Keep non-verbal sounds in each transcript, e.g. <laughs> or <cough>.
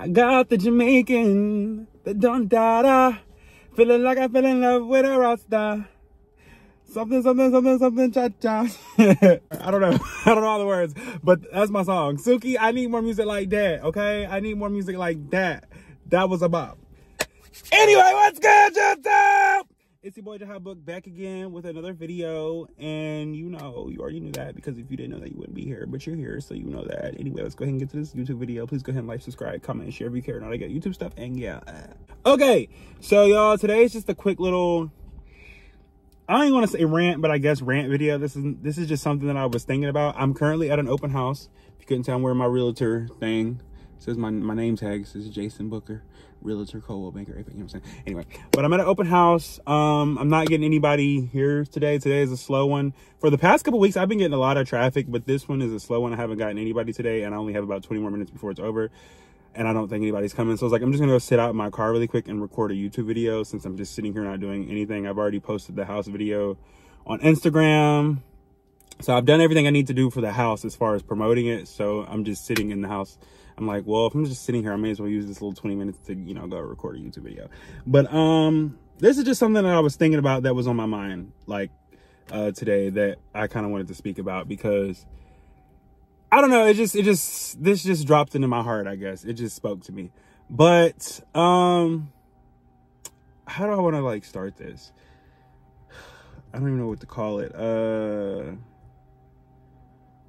I got the Jamaican, the Don Dada, feeling like I fell in love with a Rasta. Something, something, something, something, cha cha. <laughs> I don't know. <laughs> I don't know all the words, but that's my song. Suki, I need more music like that, okay? I need more music like that. That was a bop. Anyway, what's good, YouTube? It's your boy Jihad Book back again with another video. And you know, you already knew that because if you didn't know that, you wouldn't be here. But you're here, so you know that. Anyway, let's go ahead and get to this YouTube video. Please go ahead and like, subscribe, comment, and share if you care. Now I get YouTube stuff. And yeah. Okay, so y'all, today is just a quick little I don't want to say rant, but I guess rant video. This is this is just something that I was thinking about. I'm currently at an open house. If you couldn't tell, I'm wearing my realtor thing. Says my my name tag says Jason Booker, realtor, Coldwell Banker, everything. You know what I'm saying? Anyway, but I'm at an open house. Um, I'm not getting anybody here today. Today is a slow one. For the past couple weeks, I've been getting a lot of traffic, but this one is a slow one. I haven't gotten anybody today, and I only have about 20 more minutes before it's over and I don't think anybody's coming. So I was like, I'm just gonna go sit out in my car really quick and record a YouTube video since I'm just sitting here not doing anything. I've already posted the house video on Instagram. So I've done everything I need to do for the house as far as promoting it. So I'm just sitting in the house. I'm like, well, if I'm just sitting here, I may as well use this little 20 minutes to, you know, go record a YouTube video. But um, this is just something that I was thinking about that was on my mind, like uh, today that I kind of wanted to speak about because I don't know. It just, it just, this just dropped into my heart, I guess. It just spoke to me. But, um, how do I want to like start this? I don't even know what to call it. Uh,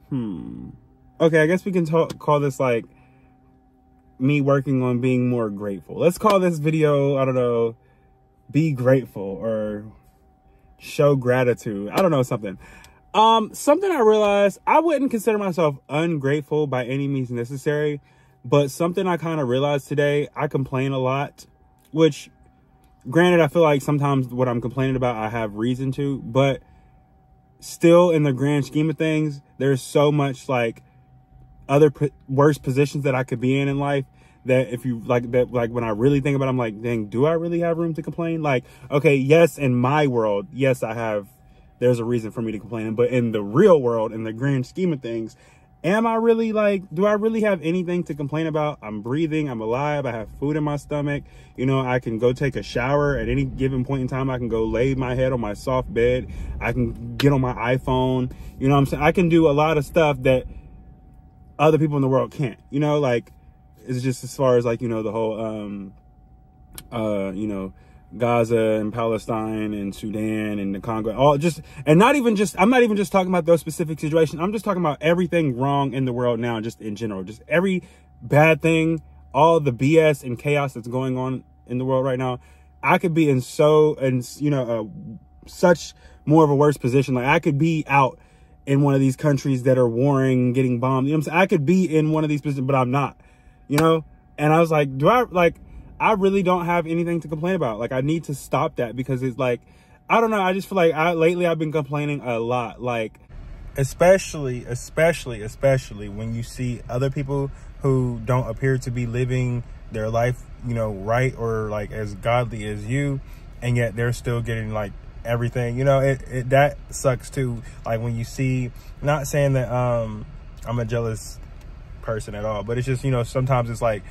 hmm. Okay, I guess we can talk, call this like me working on being more grateful. Let's call this video, I don't know, be grateful or show gratitude. I don't know, something. Um, something I realized, I wouldn't consider myself ungrateful by any means necessary, but something I kind of realized today, I complain a lot, which granted, I feel like sometimes what I'm complaining about, I have reason to, but still in the grand scheme of things, there's so much like other worse positions that I could be in in life that if you like that like when I really think about it, I'm like, dang, do I really have room to complain? Like, okay, yes, in my world, yes, I have there's a reason for me to complain. But in the real world, in the grand scheme of things, am I really like, do I really have anything to complain about? I'm breathing, I'm alive, I have food in my stomach. You know, I can go take a shower at any given point in time. I can go lay my head on my soft bed. I can get on my iPhone. You know I'm saying? I can do a lot of stuff that other people in the world can't. You know, like, it's just as far as like, you know, the whole, um, uh, you know, Gaza and Palestine and Sudan and the Congo, all just, and not even just, I'm not even just talking about those specific situations. I'm just talking about everything wrong in the world now, just in general, just every bad thing, all the BS and chaos that's going on in the world right now. I could be in so, and you know, uh, such more of a worse position. Like I could be out in one of these countries that are warring, getting bombed. You know I'm saying? I could be in one of these positions, but I'm not, you know? And I was like, do I like, I really don't have anything to complain about. Like I need to stop that because it's like, I don't know. I just feel like I lately I've been complaining a lot. Like, especially, especially, especially when you see other people who don't appear to be living their life, you know, right or like as godly as you, and yet they're still getting like everything. You know, it, it that sucks too. Like when you see, not saying that um I'm a jealous person at all, but it's just you know sometimes it's like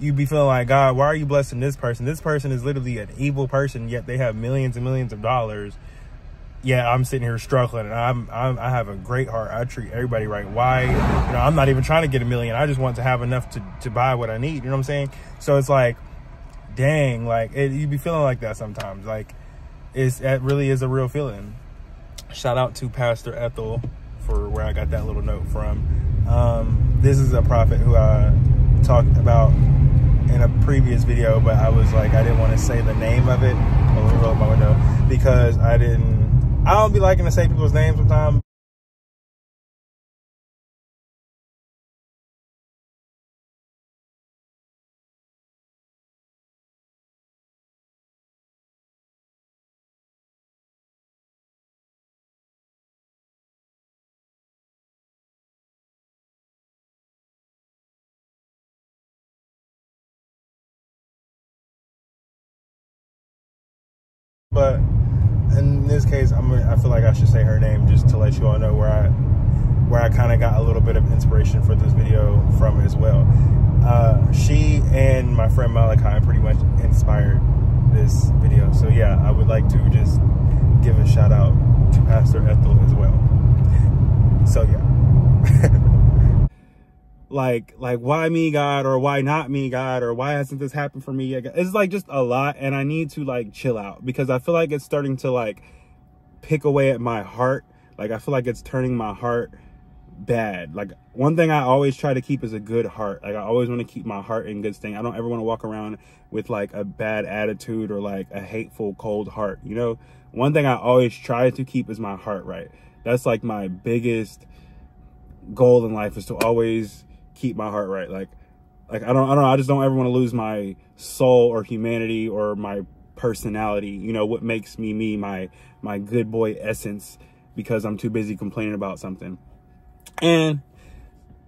you'd be feeling like, God, why are you blessing this person? This person is literally an evil person, yet they have millions and millions of dollars. Yeah, I'm sitting here struggling, and I'm, I'm I have a great heart. I treat everybody right. Why? You know, I'm not even trying to get a million. I just want to have enough to to buy what I need. You know what I'm saying? So it's like, dang, like it, you be feeling like that sometimes. Like, it's it really is a real feeling. Shout out to Pastor Ethel for where I got that little note from. Um, this is a prophet who I talked about in a previous video, but I was like, I didn't want to say the name of it. Roll my window because I didn't. I don't be liking to say people's names sometimes. Case, I'm I feel like I should say her name just to let you all know where I where I kind of got a little bit of inspiration for this video from as well. uh, she and my friend Malachi pretty much inspired this video. So yeah, I would like to just give a shout out to Pastor Ethel as well. So yeah. <laughs> like like why me God or why not me God or why hasn't this happened for me yet? It's like just a lot and I need to like chill out because I feel like it's starting to like pick away at my heart. Like I feel like it's turning my heart bad. Like one thing I always try to keep is a good heart. Like I always want to keep my heart in good state. I don't ever want to walk around with like a bad attitude or like a hateful, cold heart. You know, one thing I always try to keep is my heart right. That's like my biggest goal in life is to always keep my heart right. Like, like I don't, I don't. I just don't ever want to lose my soul or humanity or my personality. You know, what makes me me, my, my good boy essence because I'm too busy complaining about something. And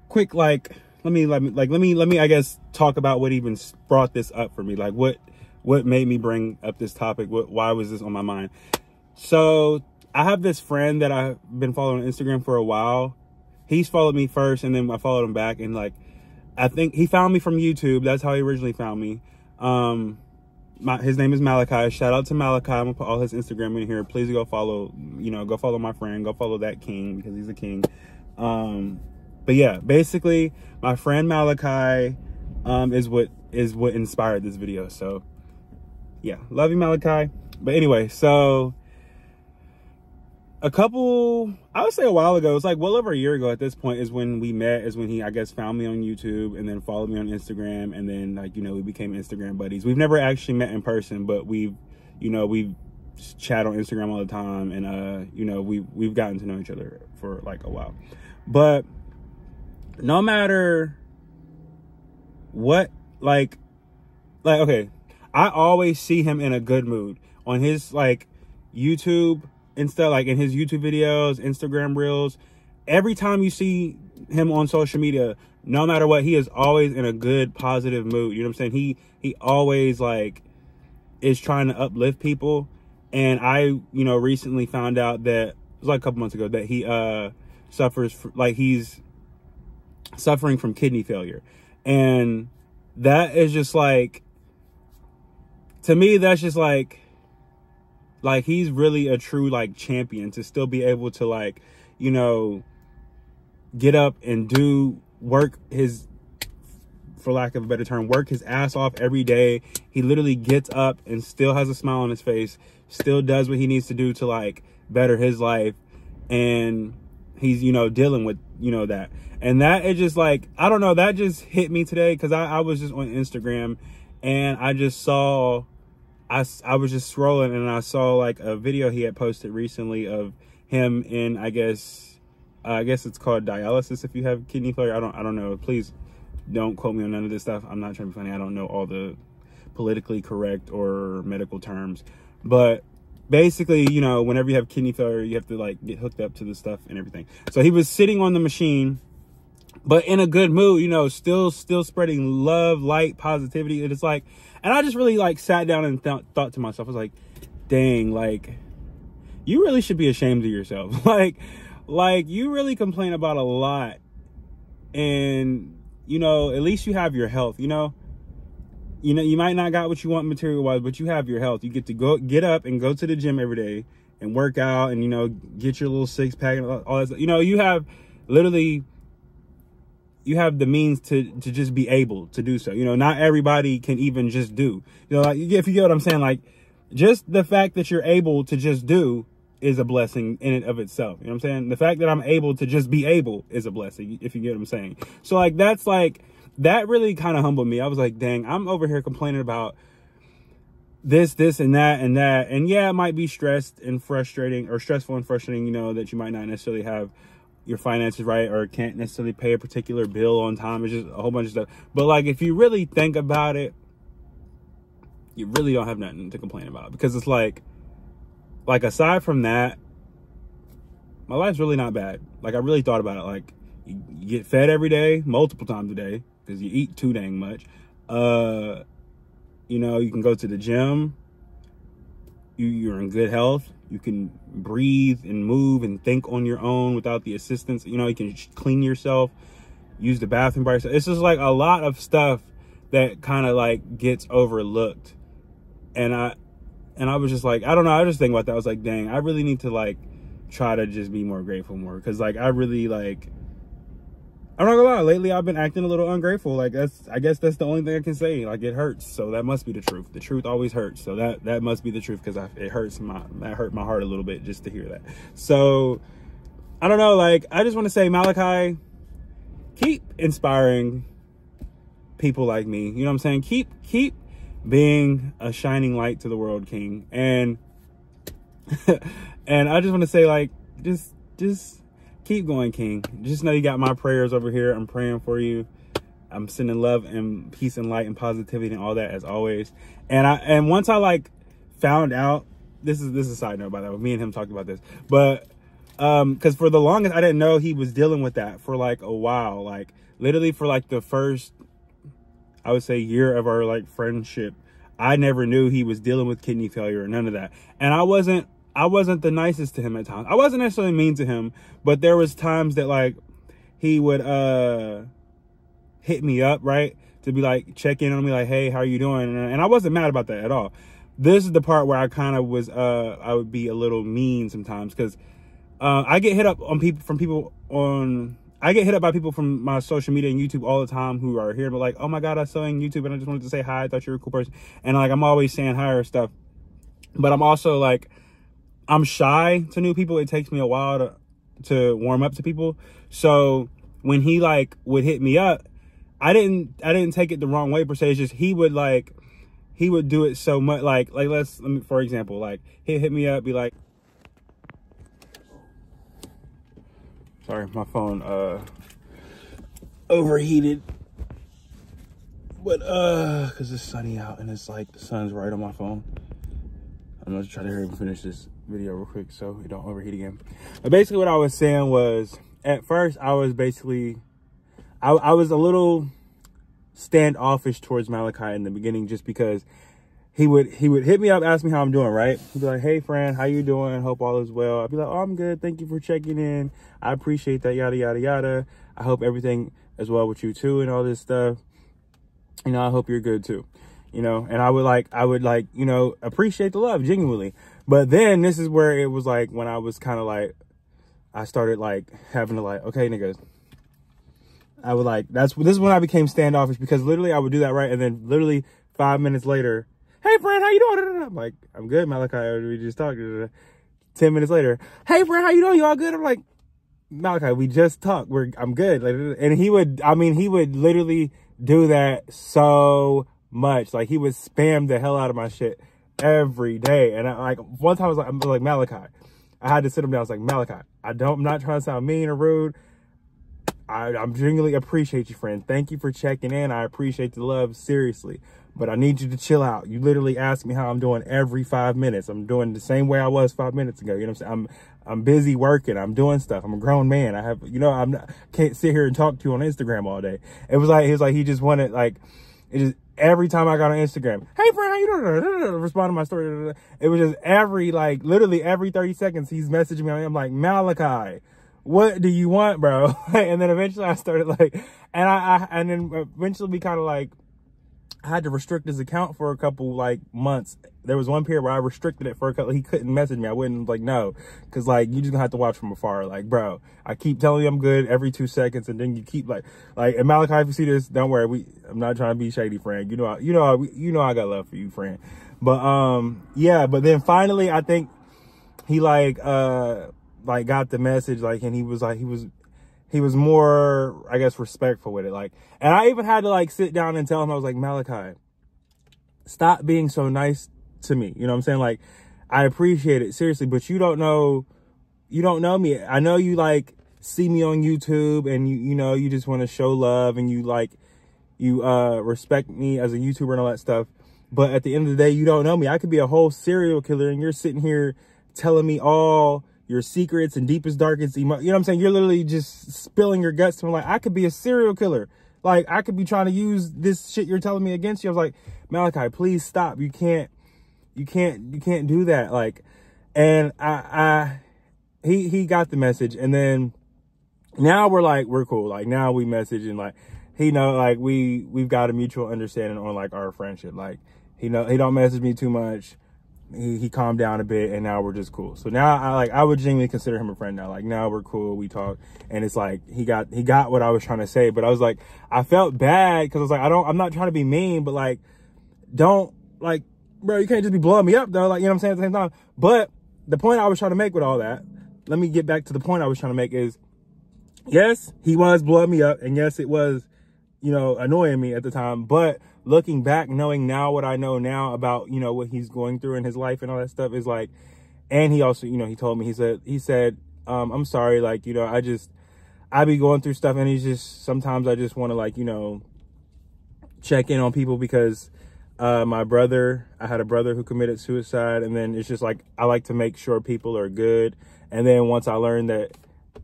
quick, like, let me, let me, like, let me, let me, I guess, talk about what even brought this up for me. Like, what, what made me bring up this topic? What, why was this on my mind? So I have this friend that I've been following on Instagram for a while. He's followed me first and then I followed him back and like, I think he found me from YouTube. That's how he originally found me. Um, my, his name is Malachi. Shout out to Malachi. I'm gonna put all his Instagram in here. Please go follow, you know, go follow my friend. Go follow that king because he's a king. Um, but yeah, basically, my friend Malachi um, is what is what inspired this video. So yeah, love you, Malachi. But anyway, so a couple, I would say a while ago, it's like well over a year ago at this point is when we met, is when he, I guess, found me on YouTube and then followed me on Instagram. And then like, you know, we became Instagram buddies. We've never actually met in person, but we've, you know, we've chat on Instagram all the time. And, uh, you know, we, we've gotten to know each other for like a while. But no matter what, like, like, okay, I always see him in a good mood on his like YouTube Insta, like in his YouTube videos, Instagram reels. Every time you see him on social media, no matter what, he is always in a good, positive mood. You know what I'm saying? He he always like is trying to uplift people. And I, you know, recently found out that it was like a couple months ago that he uh suffers like he's suffering from kidney failure. And that is just like to me that's just like like he's really a true like champion to still be able to like, you know, get up and do work his for lack of a better term, work his ass off every day. He literally gets up and still has a smile on his face, still does what he needs to do to like better his life. And he's, you know, dealing with, you know, that. And that is just like, I don't know, that just hit me today because I, I was just on Instagram and I just saw, I, I was just scrolling and I saw like a video he had posted recently of him in, I guess, uh, I guess it's called dialysis if you have kidney failure. I don't, I don't know. Please don't quote me on none of this stuff. I'm not trying to be funny. I don't know all the politically correct or medical terms, but basically, you know, whenever you have kidney failure, you have to like get hooked up to the stuff and everything. So he was sitting on the machine, but in a good mood, you know, still, still spreading love, light, positivity. And it's like, and I just really like sat down and th- thought to myself, I was like, dang, like, you really should be ashamed of yourself. <laughs> like, like you really complain about a lot and you know, at least you have your health, you know, you know, you might not got what you want material wise, but you have your health. You get to go get up and go to the gym every day and work out and, you know, get your little six pack and all that. Stuff. You know, you have literally, you have the means to, to just be able to do so. You know, not everybody can even just do, you know, like if you get what I'm saying, like just the fact that you're able to just do is a blessing in and of itself. You know what I'm saying? The fact that I'm able to just be able is a blessing, if you get what I'm saying. So like, that's like, that really kind of humbled me. I was like, dang, I'm over here complaining about this, this, and that, and that. And yeah, it might be stressed and frustrating or stressful and frustrating, you know, that you might not necessarily have your finances right or can't necessarily pay a particular bill on time. It's just a whole bunch of stuff. But like, if you really think about it, you really don't have nothing to complain about because it's like, like aside from that, my life's really not bad. Like I really thought about it. Like you get fed every day, multiple times a day because you eat too dang much. Uh, you know, you can go to the gym. You, you're in good health. You can breathe and move and think on your own without the assistance. You know, you can clean yourself. use the bathroom by yourself. It's just like a lot of stuff that kind of like gets overlooked. And I and I was just like, I don't know, I was just thinking about that. I was like, dang, I really need to like try to just be more grateful more. Cause like I really like I'm not gonna lie, lately I've been acting a little ungrateful. Like that's I guess that's the only thing I can say. Like it hurts. So that must be the truth. The truth always hurts. So that that must be the truth because it hurts my that hurt my heart a little bit just to hear that. So I don't know, like I just want to say Malachi, keep inspiring people like me. You know what I'm saying? Keep keep being a shining light to the world, King. And <laughs> and I just want to say like just just keep going, King. Just know you got my prayers over here. I'm praying for you. I'm sending love and peace and light and positivity and all that as always. And I and once I like found out this is this is a side note by the way. Me and him talked about this. But um because for the longest I didn't know he was dealing with that for like a while. Like literally for like the first I would say year of our like friendship. I never knew he was dealing with kidney failure or none of that. And I wasn't I wasn't the nicest to him at times. I wasn't necessarily mean to him, but there was times that like he would uh hit me up, right? To be like check in on me like, "Hey, how are you doing?" And, I wasn't mad about that at all. This is the part where I kind of was uh I would be a little mean sometimes cuz uh, I get hit up on people from people on I get hit up by people from my social media and YouTube all the time who are here, but like, oh my God, I saw you on YouTube and I just wanted to say hi. I thought you were a cool person. And like, I'm always saying hi or stuff. But I'm also like, I'm shy to new people. It takes me a while to to warm up to people. So when he like would hit me up, I didn't I didn't take it the wrong way per se. It's just he would like he would do it so much like like let's let me for example, like he hit me up, be like Sorry, my phone uh overheated. But uh cause it's sunny out and it's like the sun's right on my phone. I'm gonna try to hurry and finish this video real quick so it don't overheat again. But basically what I was saying was at first I was basically I, I was a little standoffish towards Malachi in the beginning just because he would he would hit me up, ask me how I'm doing, right? He'd be like, "Hey, friend, how you doing? Hope all is well." I'd be like, "Oh, I'm good. Thank you for checking in. I appreciate that. Yada yada yada. I hope everything is well with you too, and all this stuff. You know, I hope you're good too. You know, and I would like, I would like, you know, appreciate the love genuinely. But then this is where it was like when I was kind of like, I started like having to like, okay, niggas. I would like that's this is when I became standoffish because literally I would do that right, and then literally five minutes later hey friend, how you doing? I'm like, I'm good, Malachi. We just talked. Ten minutes later, hey friend, how you doing? You all good? I'm like, Malachi, we just talked. We're I'm good. Like, and he would, I mean, he would literally do that so much. Like he would spam the hell out of my shit every day. And I, like one time I was like, I'm like Malachi. I had to sit him down. I was like, Malachi, I don't, I'm not trying to sound mean or rude. I, I'm genuinely appreciate you, friend. Thank you for checking in. I appreciate the love, seriously but I need you to chill out. You literally ask me how I'm doing every five minutes. I'm doing the same way I was five minutes ago. You know what I'm saying? I'm, I'm busy working. I'm doing stuff. I'm a grown man. I have, you know, I'm not, can't sit here and talk to you on Instagram all day. It was like, it was like, he just wanted like, it just, every time I got on Instagram, hey friend, how you doing? <laughs> Respond to my story. It was just every, like, literally every 30 seconds, he's messaging me. I'm like, Malachi, what do you want, bro? <laughs> and then eventually I started like, and I, I and then eventually we kind of like, I had to restrict his account for a couple like months. There was one period where I restricted it for a couple. He couldn't message me. I wouldn't like no, because like you just gonna have to watch from afar. Like bro, I keep telling you I'm good every two seconds, and then you keep like like. And Malachi, if you see this, don't worry. We I'm not trying to be shady, friend. You know I, you know I, you know I got love for you, friend. But um yeah, but then finally I think he like uh like got the message like, and he was like he was he was more, I guess, respectful with it. Like, and I even had to like sit down and tell him, I was like, Malachi, stop being so nice to me. You know what I'm saying? Like, I appreciate it seriously, but you don't know, you don't know me. I know you like see me on YouTube and you, you know, you just want to show love and you like, you, uh, respect me as a YouTuber and all that stuff. But at the end of the day, you don't know me. I could be a whole serial killer and you're sitting here telling me all your secrets and deepest, darkest, emo- you know what I'm saying? You're literally just spilling your guts to me. Like, I could be a serial killer. Like, I could be trying to use this shit you're telling me against you. I was like, Malachi, please stop. You can't, you can't, you can't do that. Like, and I, I, he, he got the message. And then now we're like we're cool. Like now we message and like he know like we we've got a mutual understanding on like our friendship. Like he know he don't message me too much. He he calmed down a bit and now we're just cool. So now I like I would genuinely consider him a friend now. Like now we're cool, we talk and it's like he got he got what I was trying to say, but I was like I felt bad cuz I was like I don't I'm not trying to be mean, but like don't like bro, you can't just be blowing me up though, like you know what I'm saying at the same time. But the point I was trying to make with all that, let me get back to the point I was trying to make is yes, he was blowing me up and yes, it was you know, annoying me at the time. But looking back, knowing now what I know now about, you know, what he's going through in his life and all that stuff is like, and he also, you know, he told me, he said, he said, um, I'm sorry, like, you know, I just, I be going through stuff and he's just, sometimes I just want to like, you know, check in on people because, uh, my brother, I had a brother who committed suicide and then it's just like, I like to make sure people are good. And then once I learned that,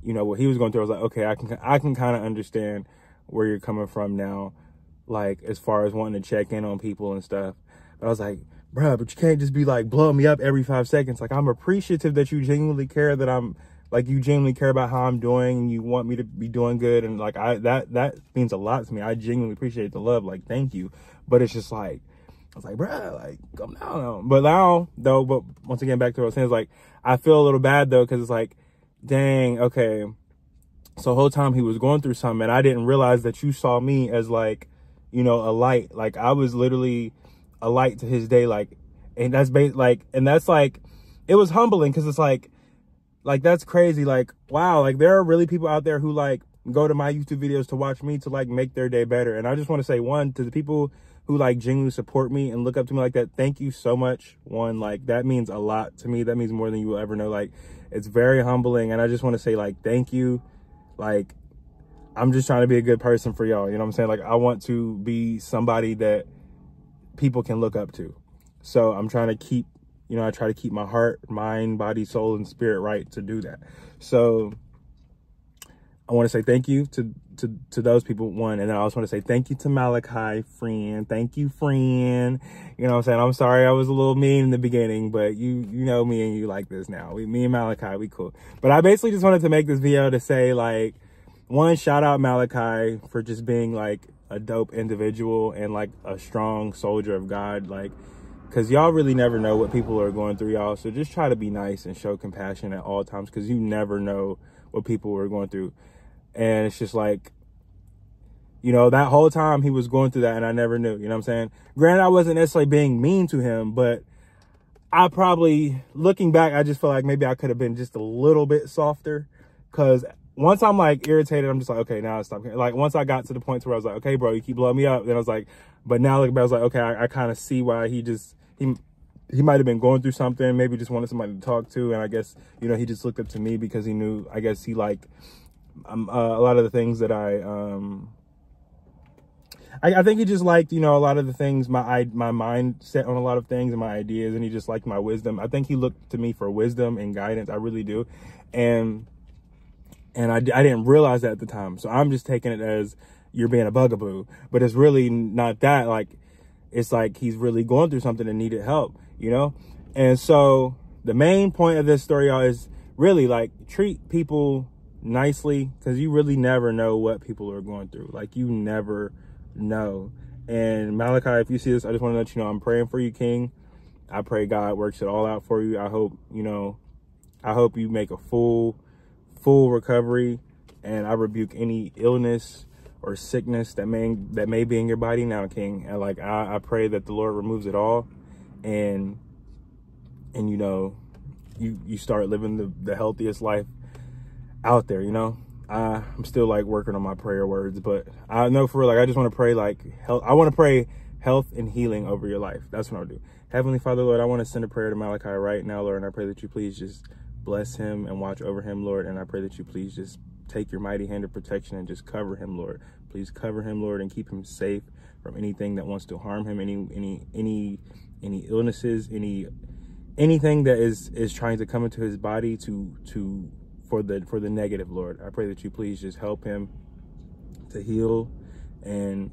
you know, what he was going through, I was like, okay, I can, I can kind of understand where you're coming from now, like as far as wanting to check in on people and stuff. But I was like, bruh, but you can't just be like blowing me up every five seconds. Like I'm appreciative that you genuinely care that I'm like you genuinely care about how I'm doing and you want me to be doing good and like I that that means a lot to me. I genuinely appreciate the love. Like thank you. But it's just like I was like, bruh, like come down. But now though, but once again back to what I was saying, like I feel a little bad though because it's like, dang, okay so whole time he was going through something and I didn't realize that you saw me as like, you know, a light. Like I was literally a light to his day. Like, and that's based like, and that's like, it was humbling because it's like, like that's crazy. Like, wow, like there are really people out there who like go to my YouTube videos to watch me to like make their day better. And I just want to say one to the people who like genuinely support me and look up to me like that. Thank you so much. One, like that means a lot to me. That means more than you will ever know. Like it's very humbling. And I just want to say like, thank you like, I'm just trying to be a good person for y'all. You know what I'm saying? Like, I want to be somebody that people can look up to. So I'm trying to keep, you know, I try to keep my heart, mind, body, soul, and spirit right to do that. So I want to say thank you to, to, to those people, one. And then I also want to say thank you to Malachi, friend. Thank you, friend. You know what I'm saying? I'm sorry I was a little mean in the beginning, but you, you know me and you like this now. We, me and Malachi, we cool. But I basically just wanted to make this video to say like, one, shout out Malachi for just being like a dope individual and like a strong soldier of God. Like, cause y'all really never know what people are going through y'all. So just try to be nice and show compassion at all times. Cause you never know what people are going through. And it's just like, you know, that whole time he was going through that and I never knew, you know what I'm saying? Granted, I wasn't necessarily being mean to him, but I probably, looking back, I just feel like maybe I could have been just a little bit softer. Cause once I'm like irritated, I'm just like, okay, now I stop. Like once I got to the point where I was like, okay, bro, you keep blowing me up. Then I was like, but now looking back, I was like, okay, I, I kind of see why he just, he, he might have been going through something, maybe just wanted somebody to talk to. And I guess, you know, he just looked up to me because he knew, I guess he liked um, uh, a lot of the things that I, um, I, I, think he just liked, you know, a lot of the things, my I, my mind set on a lot of things and my ideas, and he just liked my wisdom. I think he looked to me for wisdom and guidance. I really do. And, and I, I didn't realize that at the time. So I'm just taking it as you're being a bugaboo, but it's really not that. Like, it's like he's really going through something and needed help, you know? And so the main point of this story, y'all, is really like treat people nicely because you really never know what people are going through. Like you never know. And Malachi, if you see this, I just want to let you know I'm praying for you, King. I pray God works it all out for you. I hope, you know, I hope you make a full, full recovery. And I rebuke any illness or sickness that may that may be in your body now, King. And like I, I pray that the Lord removes it all and and you know, you you start living the, the healthiest life out there, you know. I, I'm still like working on my prayer words, but I know for real, like I just want to pray like health. I want to pray health and healing over your life. That's what I'll do. Heavenly Father, Lord, I want to send a prayer to Malachi right now, Lord, and I pray that you please just bless him and watch over him, Lord. And I pray that you please just take your mighty hand of protection and just cover him, Lord. Please cover him, Lord, and keep him safe from anything that wants to harm him, any any any any illnesses, any anything that is is trying to come into his body to to for the for the negative, Lord. I pray that you please just help him to heal and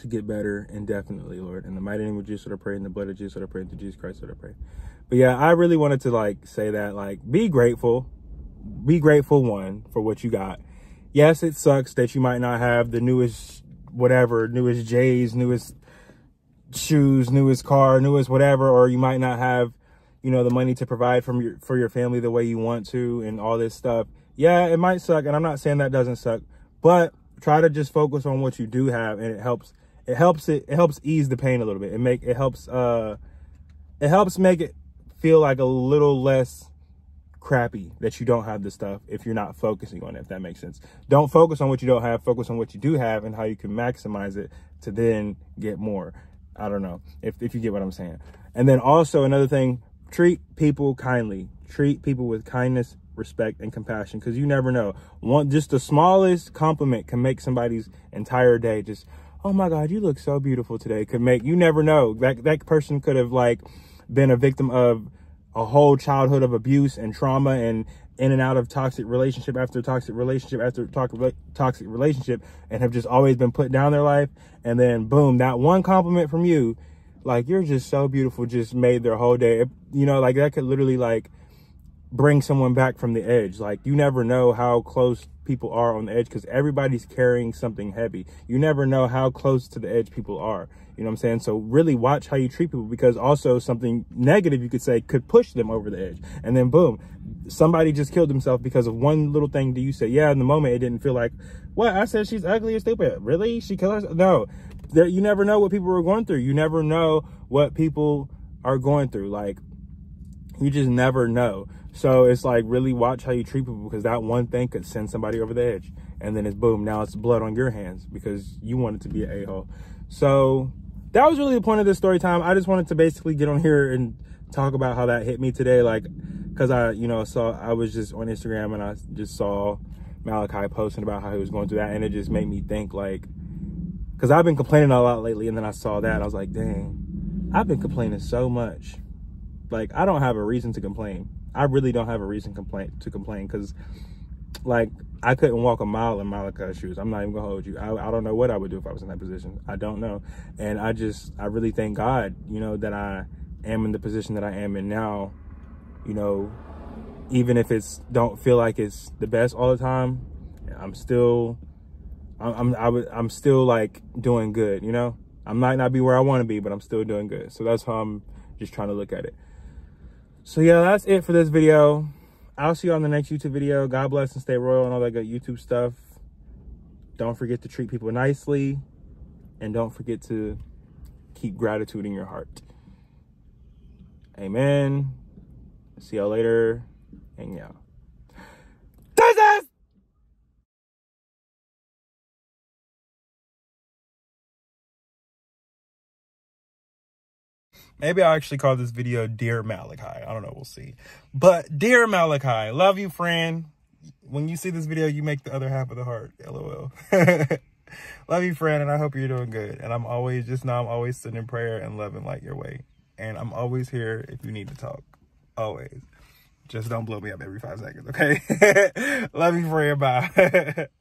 to get better indefinitely, Lord. In the mighty name of Jesus, that I pray, in the blood of Jesus, that I pray, into Jesus Christ, that I pray. But yeah, I really wanted to like say that, like, be grateful. be grateful one for what you got. Yes, it sucks that you might not have the newest whatever, newest J's, newest shoes, newest car, newest whatever, or you might not have, you know, the money to provide from your for your family the way you want to and all this stuff. Yeah, it might suck, and I'm not saying that doesn't suck, but try to just focus on what you do have and it helps it helps it it helps ease the pain a little bit. It make it helps uh it helps make it feel like a little less crappy that you don't have the stuff if you're not focusing on it, if that makes sense. Don't focus on what you don't have, focus on what you do have and how you can maximize it to then get more. I don't know if, if you get what I'm saying. And then also another thing, treat people kindly. Treat people with kindness, respect, and compassion because you never know. One just the smallest compliment can make somebody's entire day just, oh my God, you look so beautiful today. Could make you never know. That that person could have like been a victim of a whole childhood of abuse and trauma and in and out of toxic relationship after toxic relationship after toxic relationship and have just always been put down their life and then boom that one compliment from you like you're just so beautiful just made their whole day you know like that could literally like bring someone back from the edge like you never know how close people are on the edge because everybody's carrying something heavy you never know how close to the edge people are you know what I'm saying? So really watch how you treat people because also something negative you could say could push them over the edge. And then boom, somebody just killed himself because of one little thing that you said. Yeah, in the moment it didn't feel like, what? I said she's ugly or stupid. Really? She killed herself? No. There, you never know what people are going through. You never know what people are going through. Like, you just never know. So it's like really watch how you treat people because that one thing could send somebody over the edge. And then it's boom, now it's blood on your hands because you wanted to be an a-hole. So that was really the point of this story time. I just wanted to basically get on here and talk about how that hit me today. Like, cause I, you know, saw, I was just on Instagram and I just saw Malachi posting about how he was going through that. And it just made me think like, cause I've been complaining a lot lately. And then I saw that I was like, dang, I've been complaining so much. Like, I don't have a reason to complain. I really don't have a reason complaint to complain. Cause like I couldn't walk a mile in Malachi's shoes. I'm not even gonna hold you. I, I don't know what I would do if I was in that position. I don't know. And I just, I really thank God, you know, that I am in the position that I am in now, you know, even if it's don't feel like it's the best all the time, I'm still, I'm, I'm, I am still like doing good, you know, I might not be where I want to be, but I'm still doing good. So that's how I'm just trying to look at it. So yeah, that's it for this video. I'll see you on the next YouTube video. God bless and stay royal and all that good YouTube stuff. Don't forget to treat people nicely. And don't forget to keep gratitude in your heart. Amen. See y'all later. And yeah. Maybe I'll actually call this video Dear Malachi. I don't know. We'll see. But Dear Malachi, love you, friend. When you see this video, you make the other half of the heart. LOL. <laughs> love you, friend, and I hope you're doing good. And I'm always, just now, I'm always sending prayer and love and light your way. And I'm always here if you need to talk. Always. Just don't blow me up every five seconds, okay? <laughs> love you, friend. Bye. <laughs>